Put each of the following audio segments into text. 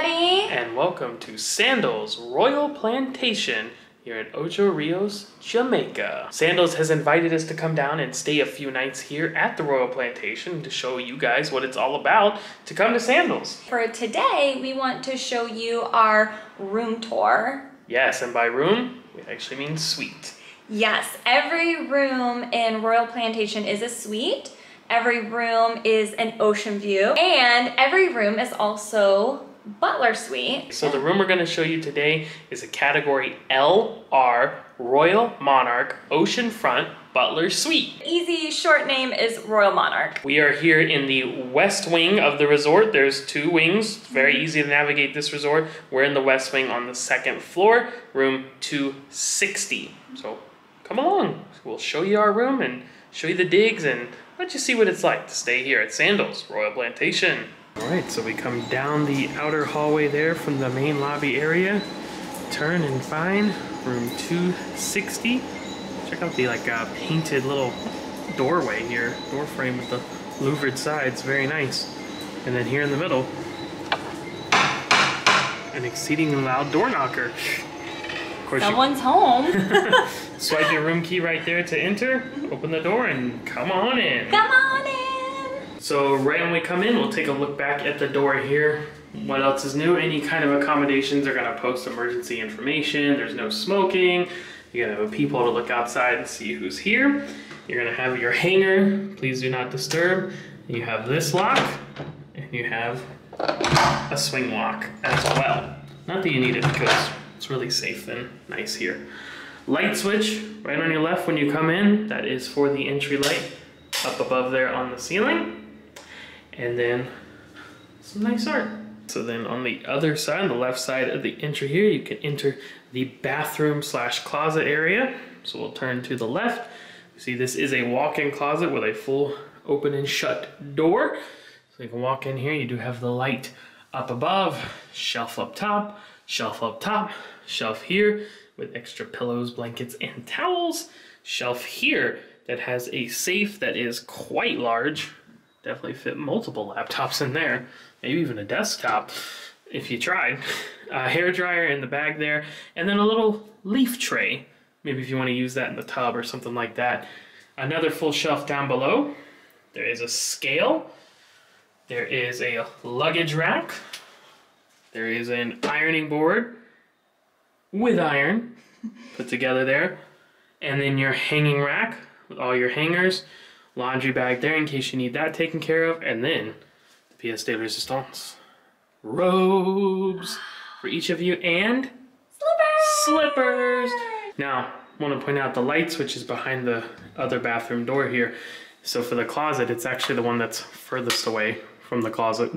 everybody. And welcome to Sandals Royal Plantation here in Ocho Rios, Jamaica. Sandals has invited us to come down and stay a few nights here at the Royal Plantation to show you guys what it's all about to come to Sandals. For today, we want to show you our room tour. Yes, and by room, we actually mean suite. Yes, every room in Royal Plantation is a suite. Every room is an ocean view. And every room is also butler suite. So the room we're going to show you today is a category LR Royal Monarch Oceanfront Butler Suite. Easy short name is Royal Monarch. We are here in the west wing of the resort. There's two wings. It's very mm-hmm. easy to navigate this resort. We're in the west wing on the second floor, room 260. So come along. We'll show you our room and show you the digs and let you see what it's like to stay here at Sandals Royal Plantation. All right, so we come down the outer hallway there from the main lobby area. Turn and find room 260. Check out the like uh, painted little doorway here, door frame with the louvered sides, very nice. And then here in the middle, an exceedingly loud door knocker. Of course, Someone's home. swipe your room key right there to enter, open the door, and come on in. Come on in. So right when we come in, we'll take a look back at the door here. What else is new? Any kind of accommodations They're gonna post emergency information. There's no smoking. You're gonna have a peephole to look outside and see who's here. You're gonna have your hanger, please do not disturb. You have this lock, and you have a swing lock as well. Not that you need it because it's really safe and nice here. Light switch right on your left when you come in. That is for the entry light up above there on the ceiling. And then some nice art. So then on the other side, on the left side of the entry here, you can enter the bathroom slash closet area. So we'll turn to the left. See this is a walk-in closet with a full open and shut door. So you can walk in here, you do have the light up above, shelf up top, shelf up top, shelf here with extra pillows, blankets, and towels. Shelf here that has a safe that is quite large. Definitely fit multiple laptops in there, maybe even a desktop if you tried. A hair dryer in the bag there, and then a little leaf tray. Maybe if you want to use that in the tub or something like that. Another full shelf down below. There is a scale. There is a luggage rack. There is an ironing board with iron put together there. And then your hanging rack with all your hangers, laundry bag there in case you need that taken care of, and then the pièce de résistance. Robes for each of you and slippers. Now, I want to point out the light switch is behind the other bathroom door here. So for the closet, it's actually the one that's furthest away from the closet.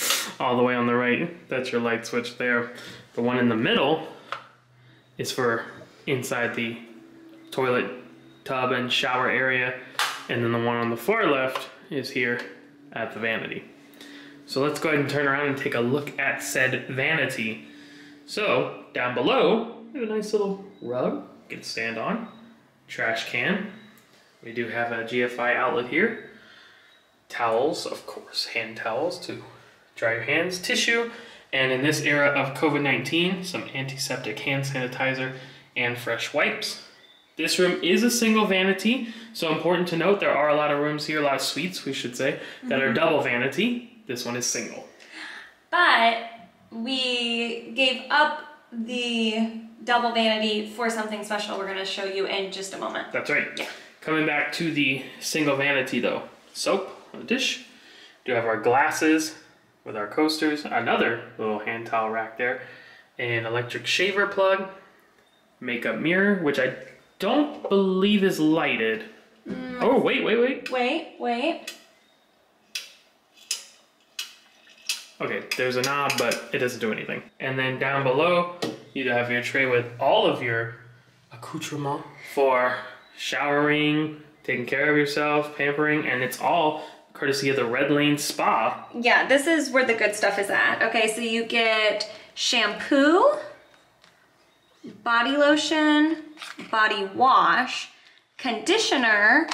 All the way on the right, that's your light switch there. The one in the middle is for inside the toilet tub and shower area. And then the one on the far left is here at the vanity. So let's go ahead and turn around and take a look at said vanity. So down below, we have a nice little rug you can stand on, trash can. We do have a GFI outlet here. Towels, of course, hand towels to dry your hands, tissue, and in this era of COVID-19, some antiseptic hand sanitizer and fresh wipes. This room is a single vanity, so important to note there are a lot of rooms here, a lot of suites, we should say, that are mm-hmm. double vanity. This one is single. But we gave up the double vanity for something special we're going to show you in just a moment. That's right. Coming back to the single vanity though. Soap on the dish. Do have our glasses with our coasters. Another little hand towel rack there. An electric shaver plug. Makeup mirror, which I don't believe is lighted. Mm. Oh, wait, wait, wait. Wait, wait. Okay, there's a knob, but it doesn't do anything. And then down below, you have your tray with all of your accoutrement for showering, taking care of yourself, pampering, and it's all courtesy of the Red Lane Spa. Yeah, this is where the good stuff is at. Okay, so you get shampoo, body lotion, body wash, conditioner,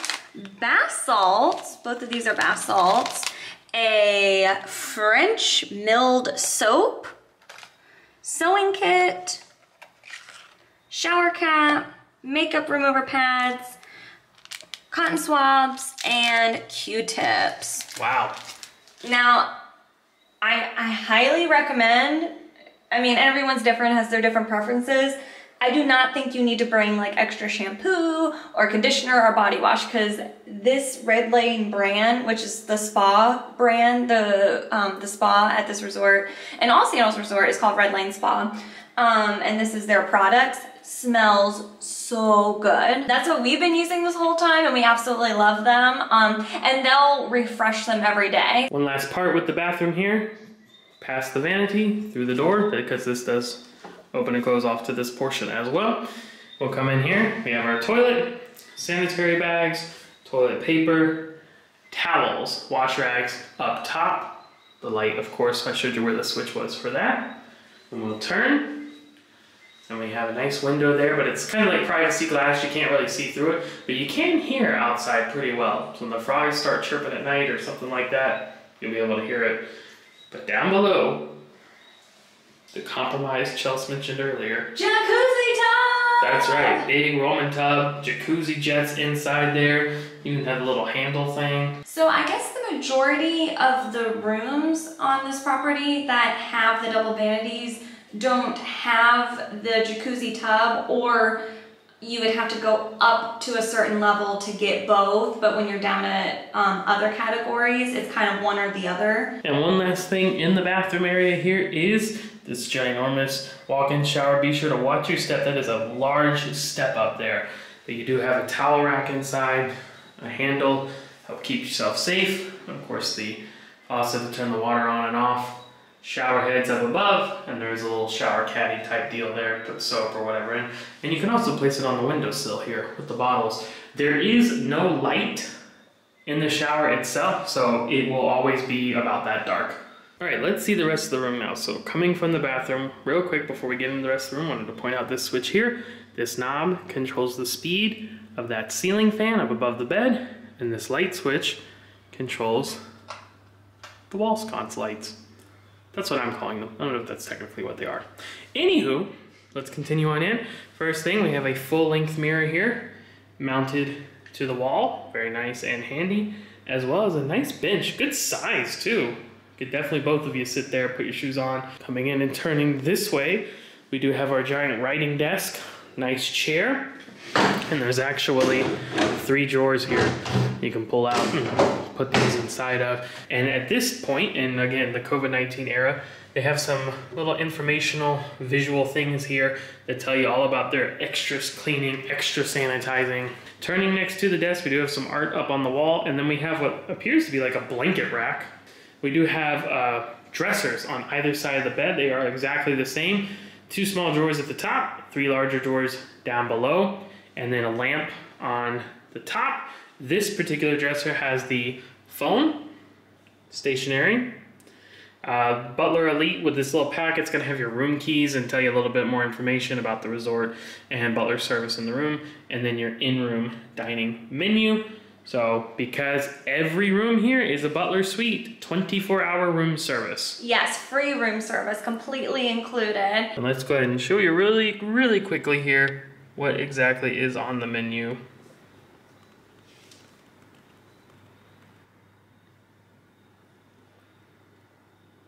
bath salts, both of these are bath salts, a French milled soap, sewing kit, shower cap, makeup remover pads, cotton swabs, and Q-tips. Wow. Now, I, I highly recommend, I mean, everyone's different, has their different preferences. I do not think you need to bring like extra shampoo or conditioner or body wash because this Red Lane brand, which is the spa brand, the um, the spa at this resort, and Oceanos Resort is called Red Lane Spa. Um, and this is their products smells so good. That's what we've been using this whole time and we absolutely love them. Um, and they'll refresh them every day. One last part with the bathroom here. Past the vanity, through the door, because this does open and close off to this portion as well. We'll come in here, we have our toilet, sanitary bags, toilet paper, towels, wash rags up top. The light, of course, I showed you where the switch was for that. And we'll turn, and we have a nice window there, but it's kind of like privacy glass. You can't really see through it, but you can hear outside pretty well. So when the frogs start chirping at night or something like that, you'll be able to hear it. But down below, the compromised Chelsy mentioned earlier. Jacuzzi tub! That's right, big Roman tub, jacuzzi jets inside there. You even have a little handle thing. So I guess the majority of the rooms on this property that have the double vanities don't have the jacuzzi tub or you would have to go up to a certain level to get both, but when you're down at um, other categories, it's kind of one or the other. And one last thing in the bathroom area here is this ginormous walk-in shower. Be sure to watch your step. That is a large step up there. But you do have a towel rack inside, a handle, help keep yourself safe. Of course, the faucet to turn the water on and off shower heads up above, and there's a little shower caddy type deal there, put soap or whatever in. And you can also place it on the windowsill here with the bottles. There is no light in the shower itself, so it will always be about that dark. All right, let's see the rest of the room now. So coming from the bathroom, real quick before we get into the rest of the room, I wanted to point out this switch here. This knob controls the speed of that ceiling fan up above the bed, and this light switch controls the wall sconce lights. That's what I'm calling them. I don't know if that's technically what they are. Anywho, let's continue on in. First thing, we have a full-length mirror here mounted to the wall. Very nice and handy. As well as a nice bench. Good size, too. Could definitely both of you sit there, put your shoes on. Coming in and turning this way, we do have our giant writing desk. Nice chair. And there's actually three drawers here you can pull out and put things inside of. And at this point, and again, the COVID-19 era, they have some little informational visual things here that tell you all about their extra cleaning, extra sanitizing. Turning next to the desk, we do have some art up on the wall, and then we have what appears to be like a blanket rack. We do have uh, dressers on either side of the bed. They are exactly the same. Two small drawers at the top, three larger drawers down below, and then a lamp on the top this particular dresser has the phone, stationary, uh, Butler Elite with this little pack, it's going to have your room keys and tell you a little bit more information about the resort and Butler service in the room, and then your in-room dining menu. So, because every room here is a Butler suite, 24-hour room service. Yes, free room service, completely included. And let's go ahead and show you really, really quickly here what exactly is on the menu.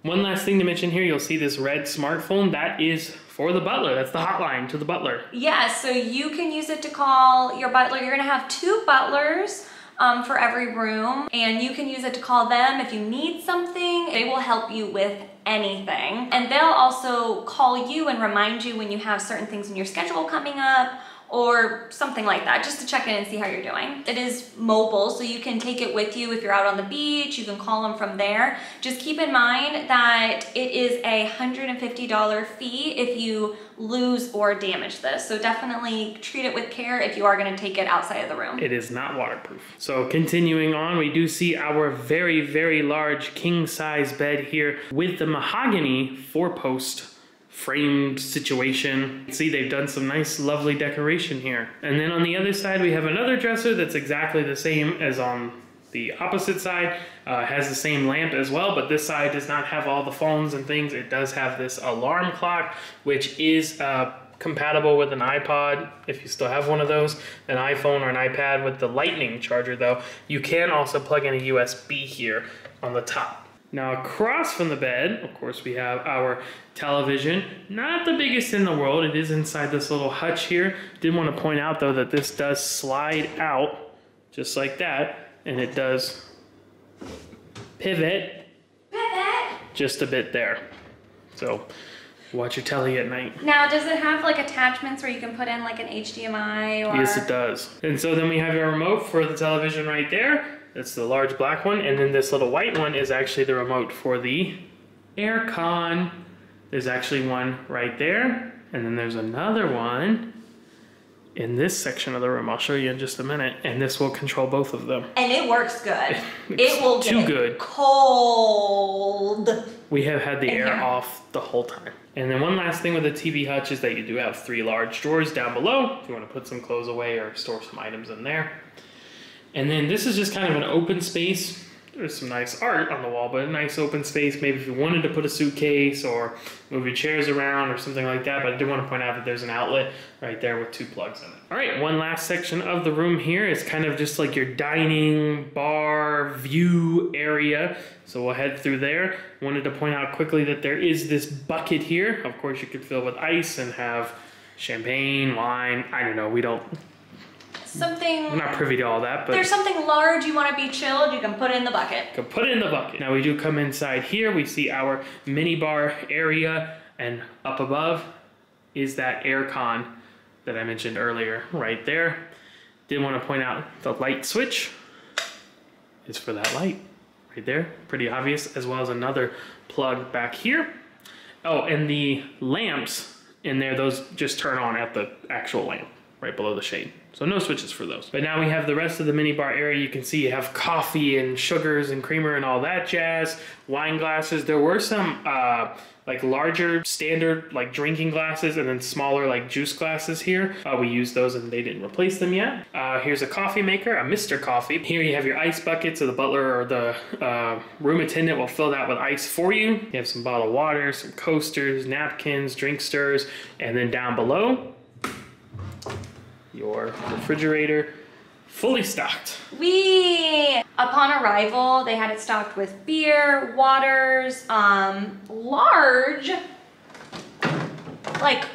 One last thing to mention here, you'll see this red smartphone. That is for the butler. That's the hotline to the butler. Yeah, so you can use it to call your butler. You're gonna have two butlers um, for every room and you can use it to call them if you need something. They will help you with anything. And they'll also call you and remind you when you have certain things in your schedule coming up or something like that, just to check in and see how you're doing. It is mobile, so you can take it with you if you're out on the beach, you can call them from there. Just keep in mind that it is a $150 fee if you lose or damage this. So definitely treat it with care if you are gonna take it outside of the room. It is not waterproof. So continuing on, we do see our very, very large king size bed here with the mahogany four post framed situation. See, they've done some nice, lovely decoration here. And then on the other side, we have another dresser that's exactly the same as on The opposite side uh, has the same lamp as well, but this side does not have all the phones and things. It does have this alarm clock, which is uh, compatible with an iPod if you still have one of those, an iPhone or an iPad with the lightning charger though. You can also plug in a USB here on the top. Now across from the bed, of course, we have our television. Not the biggest in the world. It is inside this little hutch here. Did want to point out though that this does slide out just like that. And it does pivot Pivot. just a bit there. So watch your telly at night. Now, does it have like attachments where you can put in like an HDMI or? Yes, it does. And so then we have your remote for the television right there. That's the large black one. And then this little white one is actually the remote for the air con. There's actually one right there. And then there's another one in this section of the room. I'll show you in just a minute. And this will control both of them. And it works good. It will too get good. cold. We have had the air here. off the whole time. And then one last thing with the TV hutch is that you do have three large drawers down below if you want to put some clothes away or store some items in there. And then this is just kind of an open space. There's some nice art on the wall, but a nice open space. Maybe if you wanted to put a suitcase or move your chairs around or something like that. But I did want to point out that there's an outlet right there with two plugs in it. All right, one last section of the room here is kind of just like your dining, bar, view area. So we'll head through there. Wanted to point out quickly that there is this bucket here. Of course, you could fill with ice and have champagne, wine. I don't know. We don't. Something. We're not privy to all that, but There's something large you want to be chilled, you can put it in the bucket. can put it in the bucket. Now we do come inside here. We see our mini bar area, and up above is that air con that I mentioned earlier, right there. Did want to point out the light switch is for that light right there, pretty obvious, as well as another plug back here. Oh, and the lamps in there, those just turn on at the actual lamp right below the shade. So no switches for those. But now we have the rest of the mini bar area. You can see you have coffee and sugars and creamer and all that jazz. Wine glasses. There were some uh, like larger standard like drinking glasses and then smaller like juice glasses here. Uh, we used those and they didn't replace them yet. Uh, here's a coffee maker, a Mr. Coffee. Here you have your ice bucket, so the butler or the uh, room attendant will fill that with ice for you. You have some bottled water, some coasters, napkins, drink stirs, and then down below your refrigerator fully stocked. We, upon arrival, they had it stocked with beer, waters, um, large, like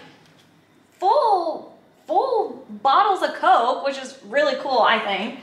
full, full bottles of Coke, which is really cool, I think.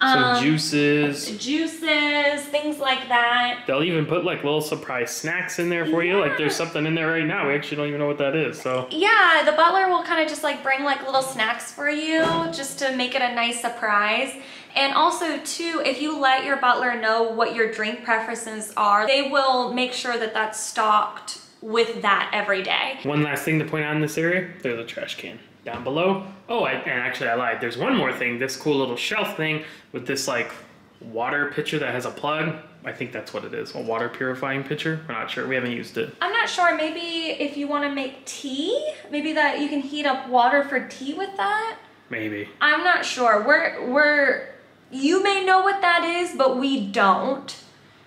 Um, juices. juices, things like that. They'll even put like little surprise snacks in there for you. Like there's something in there right now. We actually don't even know what that is. So Yeah, the butler will kind of just like bring like little snacks for you just to make it a nice surprise. And also too, if you let your butler know what your drink preferences are, they will make sure that that's stocked with that every day. one last thing to point out in this area, there's a trash can down below. Oh, I, and actually I lied. There's one more thing. This cool little shelf thing with this like water pitcher that has a plug. I think that's what it is. A water purifying pitcher. We're not sure. We haven't used it. I'm not sure, maybe if you want to make tea, maybe that you can heat up water for tea with that. Maybe. I'm not sure. We're we're you may know what that is, but we don't.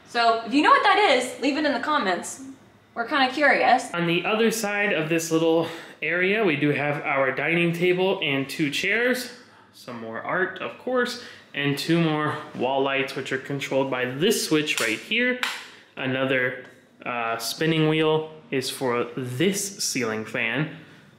So if you know what that is, leave it in the comments. We're kind of curious. On the other side of this little area, we do have our dining table and two chairs, some more art, of course, and two more wall lights, which are controlled by this switch right here. Another uh, spinning wheel is for this ceiling fan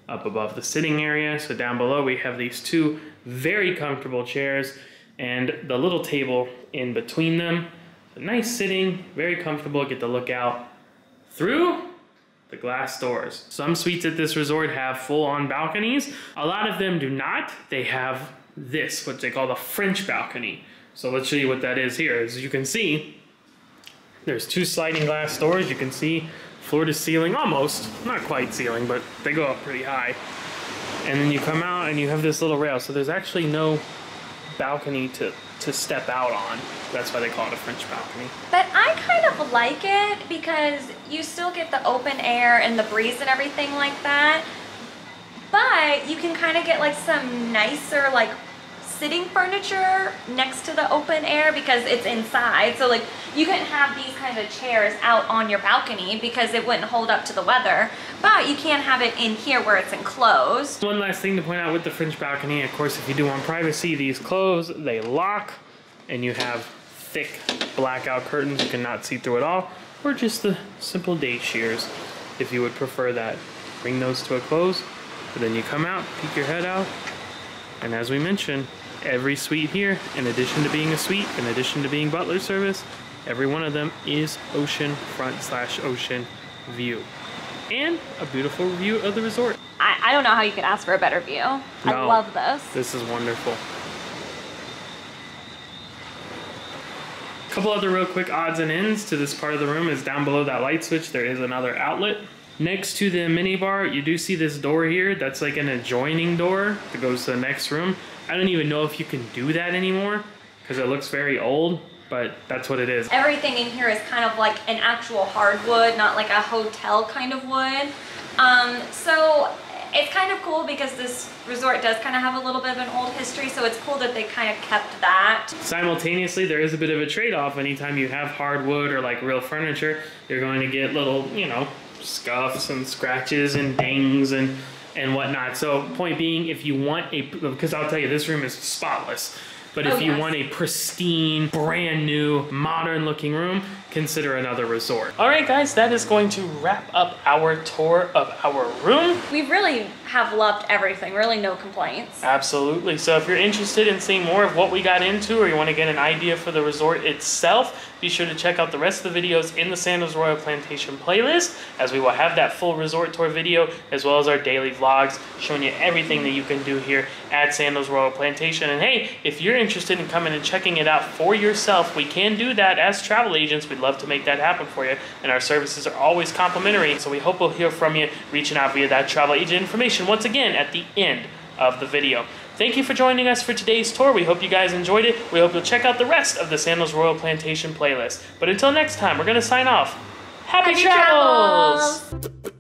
up above the sitting area. So down below, we have these two very comfortable chairs and the little table in between them. Nice sitting, very comfortable, get to look out through the glass doors. Some suites at this resort have full-on balconies. A lot of them do not. They have this, what they call the French balcony. So let's show you what that is here. As you can see, there's two sliding glass doors. You can see floor to ceiling, almost, not quite ceiling, but they go up pretty high. And then you come out and you have this little rail. So there's actually no balcony to, to step out on. That's why they call it a French balcony. But I kind of like it because you still get the open air and the breeze and everything like that. But you can kind of get like some nicer like sitting furniture next to the open air because it's inside. So like you couldn't have these kinds of chairs out on your balcony because it wouldn't hold up to the weather. But you can have it in here where it's enclosed. One last thing to point out with the French balcony, of course, if you do want privacy, these close, they lock, and you have thick blackout curtains you cannot see through at all, or just the simple day shears if you would prefer that. Bring those to a close, but then you come out, peek your head out, and as we mentioned, every suite here, in addition to being a suite, in addition to being butler service, every one of them is ocean front slash ocean view. And a beautiful view of the resort. I, I don't know how you could ask for a better view. I love this. This is wonderful. Couple other real quick odds and ends to this part of the room is down below that light switch there is another outlet. Next to the mini bar, you do see this door here. That's like an adjoining door that goes to the next room. I don't even know if you can do that anymore because it looks very old, but that's what it is. Everything in here is kind of like an actual hardwood, not like a hotel kind of wood. Um, so it's kind of cool because this resort does kind of have a little bit of an old history, so it's cool that they kind of kept that. Simultaneously, there is a bit of a trade-off. Anytime you have hardwood or like real furniture, you're going to get little, you know, scuffs and scratches and dings and and whatnot. So, point being, if you want a, because I'll tell you, this room is spotless. But if Oh, you yes. want a pristine, brand new, modern looking room, consider another resort. All right, guys, that is going to wrap up our tour of our room. We really have loved everything, really no complaints. Absolutely. So if you're interested in seeing more of what we got into or you want to get an idea for the resort itself, be sure to check out the rest of the videos in the Sandals Royal Plantation playlist as we will have that full resort tour video as well as our daily vlogs showing you everything that you can do here at Sandals Royal Plantation. And hey, if you're interested in coming and checking it out for yourself, we can do that as travel agents. We'd love to make that happen for you. And our services are always complimentary. So we hope we'll hear from you reaching out via that travel agent information once again at the end of the video. Thank you for joining us for today's tour. We hope you guys enjoyed it. We hope you'll check out the rest of the Sandals Royal Plantation playlist. But until next time, we're going to sign off. Happy, Happy travels! travels!